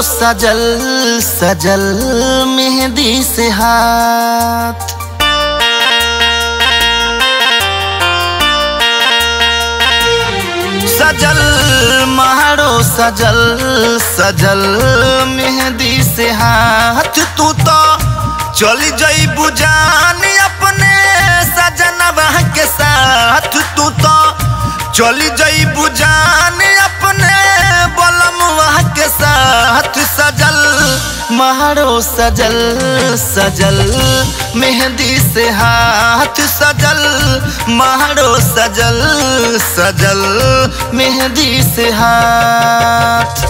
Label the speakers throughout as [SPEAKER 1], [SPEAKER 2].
[SPEAKER 1] सजल सजल मेहंदी से हाथ। सजल, मारो सजल सजल मेहंदी से हाथ। तू तो चली जई बुजान अपने सजनवा के साथ। तू तो चली जई बलमुआ साथ सजल महारो सजल सजल। मेहंदी से हाथ सजल महारो सजल सजल। मेहंदी से हाथ।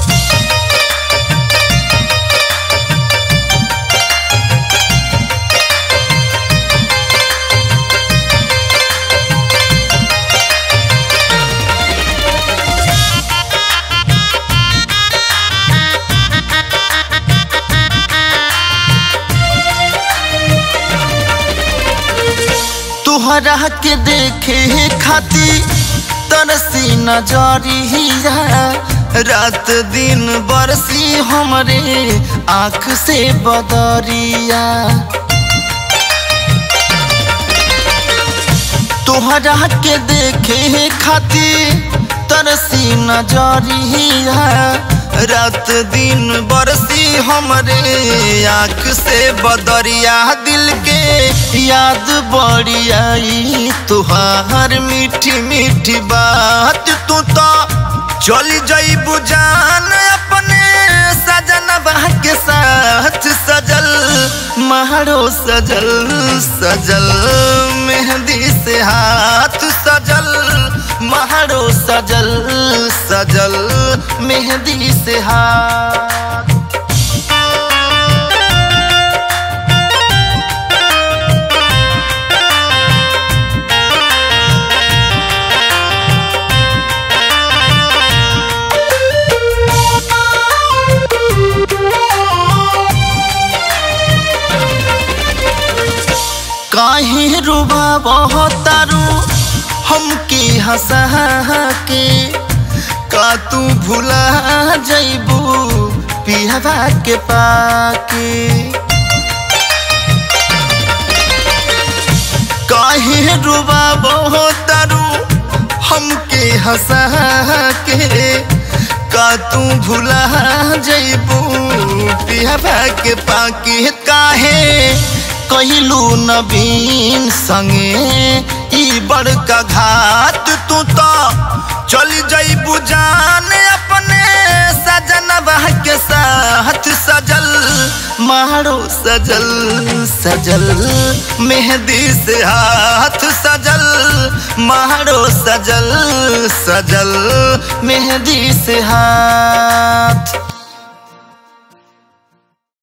[SPEAKER 1] तुहरा के देखे खाती। तरसी नज़रिया रात दिन बरसी हमरे आँख से बदरिया। तुहरा के देखे खाती। तरसी नज़रिया रात दिन बरसी हमरे आँख से बदरिया। दिल के याद बड़ी आई तुहार मीठी मीठी बात। तू तो चली जई बुजान अपने सजन के साथ। सजल मारो सजल सजल मेहंदी से हाथ। सजल मारो सजल सजल मेहंदी से हाथ। काहे रुबा बहुतारू हमके हंसा के का तू भुला जैबू पिहवा के पाके। काहे रुबा बहुतारू हमके हंसा के का तू भुला जैबू पिहवा के पाके। काहे कहलू नवीन संगे बड़का घाट तू तो। चली जई बुजान अपने सजन के साथ सजल, मारो सजल सजल, मेहंदी से हाथ सजल, मारो सजल सजल, मेहंदी से हाथ।